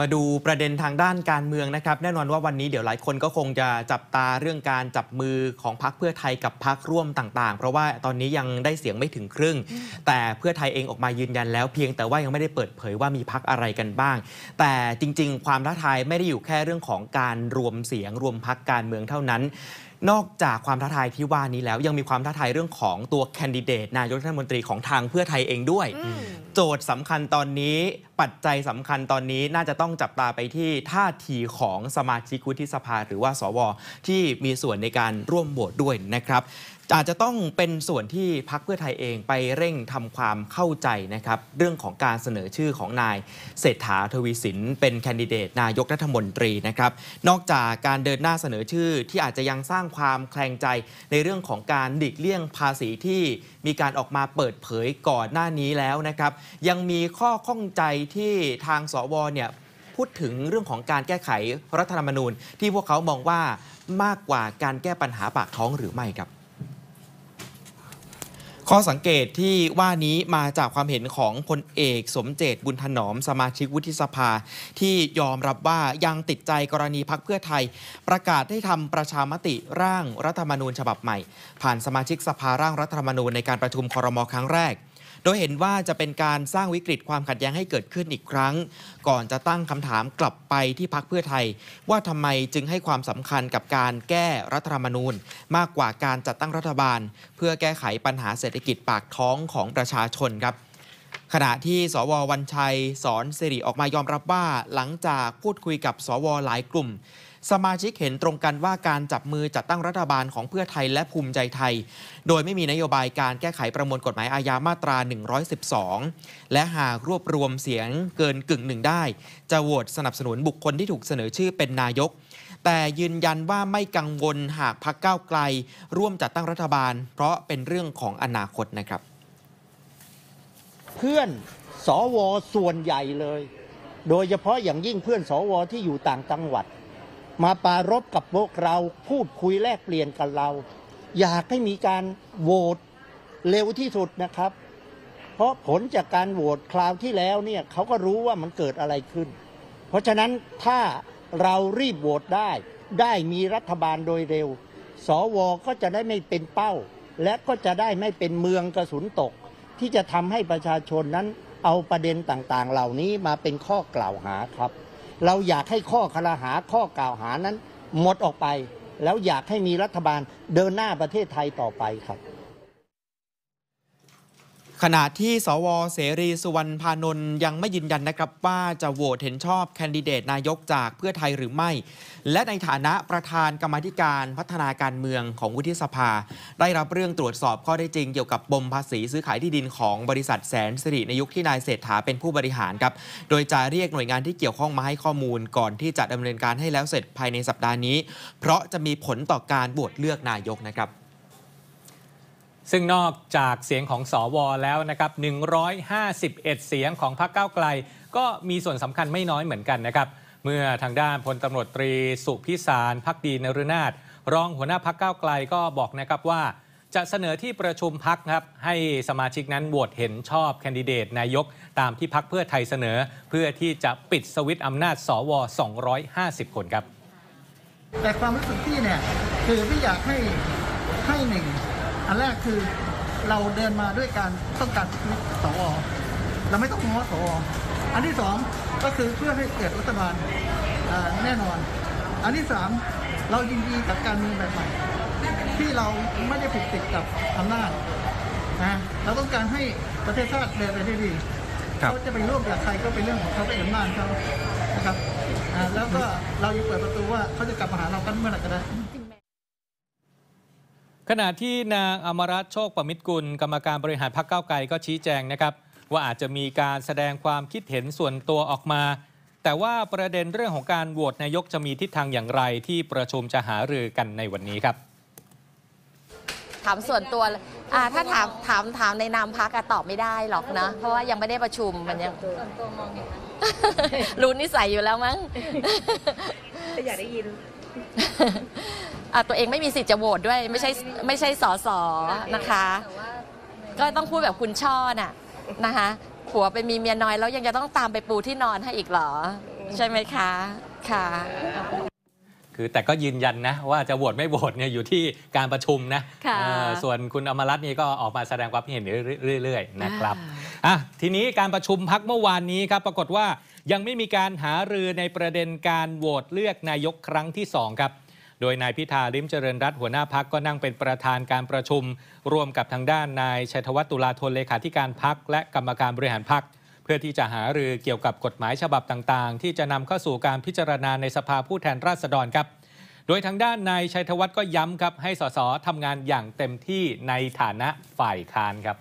มาดูประเด็นทางด้านการเมืองนะครับ แน่นอนว่าวันนี้เดี๋ยวหลายคนก็คงจะจับตาเรื่องการจับมือของพรรคเพื่อไทยกับพรรคร่วมต่างๆ เพราะว่าตอนนี้ยังได้เสียงไม่ถึงครึ่ง แต่เพื่อไทยเองออกมายืนยันแล้วเพียงแต่ว่ายังไม่ได้เปิดเผยว่ามีพรรคอะไรกันบ้าง แต่จริง ๆ ความท้าทายไม่ได้อยู่แค่เรื่องของการรวมเสียงรวมพรรคการเมืองเท่านั้น นอกจากความท้าทายที่ว่านี้แล้ว ยังมีความท้าทายเรื่องของตัวแคนดิเดตนายกรัฐมนตรีของทางเพื่อไทยเองด้วย โจทย์สำคัญตอนนี้ปัจจัยสำคัญตอนนี้น่าจะต้องจับตาไปที่ท่าทีของสมาชิกวุฒิสภาหรือว่าสวที่มีส่วนในการร่วมโหวตด้วยนะครับอาจจะต้องเป็นส่วนที่พักเพื่อไทยเองไปเร่งทำความเข้าใจนะครับเรื่องของการเสนอชื่อของนายเศรษฐาทวีสิน เป็นแคนดิเดตนายกรัฐมนตรีนะครับนอกจากการเดินหน้าเสนอชื่อที่อาจจะยังสร้างความแคลงใจในเรื่องของการหลีกเลี่ยงภาษีที่มีการออกมาเปิดเผยก่อนหน้านี้แล้วนะครับยังมีข้อข้องใจที่ทางสวเนี่ยพูดถึงเรื่องของการแก้ไขรัฐธรรมนูญ ที่พวกเขามองว่ามากกว่าการแก้ปัญหาปากท้องหรือไม่ครับ ข้อสังเกตที่ว่านี้มาจากความเห็นของพลเอกสมเจตบุญถนอมสมาชิกวุฒิสภา ที่ยอมรับว่ายังติดใจกรณีพักเพื่อไทย ประกาศให้ทำประชามติร่างรัฐธรรมนูญฉบับใหม่ ผ่านสมาชิกสภาร่างรัฐธรรมนูญในการประชุมครมครั้งแรก โดยเห็นว่าจะเป็นการสร้างวิกฤตความขัดแย้งให้เกิดขึ้นอีกครั้ง ก่อนจะตั้งคำถามกลับไปที่พักเพื่อไทย ว่าทำไมจึงให้ความสำคัญกับการแก้รัฐธรรมนูญ มากกว่าการจัดตั้งรัฐบาล เพื่อแก้ไขปัญหาเศรษฐกิจปากท้องของประชาชนครับขณะที่สววันชัยสอนสิริออกมายอมรับว่าหลังจากพูดคุยกับสวหลายกลุ่ม สมาชิกเห็นตรงกันว่าการจับมือจัดตั้งรัฐบาลของเพื่อไทยและภูมิใจไทย โดยไม่มีนโยบายการแก้ไขประมวลกฎหมายอาญามาตรา 112 และหากรวบรวมเสียงเกินกึ่งหนึ่งได้ จะโหวตสนับสนุนบุคคลที่ถูกเสนอชื่อเป็นนายก แต่ยืนยันว่าไม่กังวลหากพักก้าวไกล ร่วมจัดตั้งรัฐบาล เพราะเป็นเรื่องของอนาคตนะครับ เพื่อนสวส่วนใหญ่เลย โดยเฉพาะอย่างยิ่งเพื่อนสวที่อยู่ต่างจังหวัด มาปรารบกับพวกเราพูดคุยแลกเปลี่ยนกันเรา อยากให้มีการโหวตเร็วที่สุดนะครับ เพราะผลจากการโหวตคราวที่แล้วเนี่ยเขาก็รู้ว่ามันเกิดอะไรขึ้น เพราะฉะนั้นถ้าเรารีบโหวตได้ ได้มีรัฐบาลโดยเร็ว สวก็จะได้ไม่เป็นเป้า และก็จะได้ไม่เป็นเมืองกระสุนตก ที่จะทำให้ประชาชนนั้นเอาประเด็นต่างๆ เหล่านี้มาเป็นข้อกล่าวหาครับ เราอยากให้ข้อคลาหาข้อกล่าวหานั้น หมดออกไป แล้วอยากให้มีรัฐบาลเดินหน้าประเทศไทยต่อไปครับ ขณะที่สวเสรีสุวรรณพานนท์ยังไม่ยืนยันนะครับว่าจะโหวตเห็นชอบแคนดิเดตนายกจากเพื่อไทยหรือไม่ และในฐานะประธานกรรมธิการพัฒนาการเมืองของวุฒิสภา ได้รับเรื่องตรวจสอบข้อได้จริงเกี่ยวกับปมภาษีซื้อขายที่ดินของบริษัทแสนสิริในยุคที่นายเศรษฐาเป็นผู้บริหารครับ โดยจะเรียกหน่วยงานที่เกี่ยวข้องมาให้ข้อมูลก่อนที่จะดำเนินการให้แล้วเสร็จภายในสัปดาห์นี้ เพราะจะมีผลต่อการโหวตเลือกนายกนะครับ ซึ่งนอกจากเสียงของสอวอแล้วนะครับ 151 เสียงของพรรคก้าวไกล ก็มีส่วนสำคัญไม่น้อยเหมือนกันนะครับ เมื่อทางด้านพลตำรวจตรีสุพิสารพักดีนรุนาถรองหัวหน้าพักก้าวไกลก็บอกนะครับว่า จะเสนอที่ประชุมพักครับให้สมาชิกนั้นโหวตเห็นชอบแคนดิเดตนายกตามที่พักเพื่อไทยเสนอ เพื่อที่จะปิดสวิตอำนาจสว 250 คนครับ แต่ความรู้สึกพี่เนี่ยคือพี่อยากให้ให้หนึ่ง อันแรกคือเราเดินมาด้วยการต้องการสวเราไม่ต้องง้อสวอันที่สองก็คือเพื่อให้เกิดรัฐบาลอ่าแน่นอน อันที่สามเรายินดีกับการเมืองแบบใหม่ที่เราไม่ได้ผูกติดกับอำนาจนะเราต้องการให้ประเทศชาติเดินไปได้ดีครับเขาจะไปร่วมกับใครก็เป็นเรื่องของเขาเป็นอำนาจเขานะครับอ่าแล้วก็เรายังเปิดประตูว่าเขาจะกลับมาหาเรากันเมื่อไหร่ก็ได้ ขณะที่นางอมรัตน์โชคประมิตรกุล กรรมการบริหารพรรคก้าวไกลก็ชี้แจงนะครับ ว่าอาจจะมีการแสดงความคิดเห็นส่วนตัวออกมา แต่ว่าประเด็นเรื่องของการโหวตนายกจะมีทิศทางอย่างไรที่ประชุมจะหารือกันในวันนี้ครับถามส่วนตัวอ่าถ้าถามถามถามในนามพักตอบไม่ได้หรอกนะ เพราะว่ายังไม่ได้ประชุมมันยังส่วนตัวมองไงคะรู้นิสัยอยู่แล้วมั้งแต่อยากได้ยิน อะตัวเองไม่มีสิทธิ์จะโหวตด้วย ไม่ใช่ไม่ใช่สอสอนะคะแต่ว่าก็ต้องพูดแบบคุณช่อน่ะนะคะผัวไปมีเมียน้อยแล้วยังจะต้องตามไปปูที่นอนให้อีกเหรออืใช่ไหมคะค่ะคือแต่ก็ยืนยันนะว่าจะโหวตไม่โหวตเนี่ยอยู่ที่การประชุมนะค่ะเออส่วนคุณอมรัตน์นี่ก็ออกมาแสดงความเห็นเรื่อยๆนะครับอะทีนี้การประชุมพักเมื่อวานนี้ครับปรากฏว่ายังไม่มีการหารือในประเด็นการโหวตเลือกนายกครั้งที่สองครับ โดยนายพิธาลิมเจริญรัตหัวหน้าพักก็นั่งเป็นประธานการประชุม ร่วมกับทางด้านนายชัยธวัฒน์ตุลาธนเลขาธิการพักและกรรมการบริหารพักเพื่อที่จะหารือเกี่ยวกับกฎหมายฉบับต่างๆ ที่จะนำเข้าสู่การพิจารณาในสภาผู้แทนราษฎรครับ โดยทางด้านนายชัยธวัฒน์ก็ย้ำครับให้สสทำงานอย่างเต็มที่ในฐานะฝ่ายค้านครับ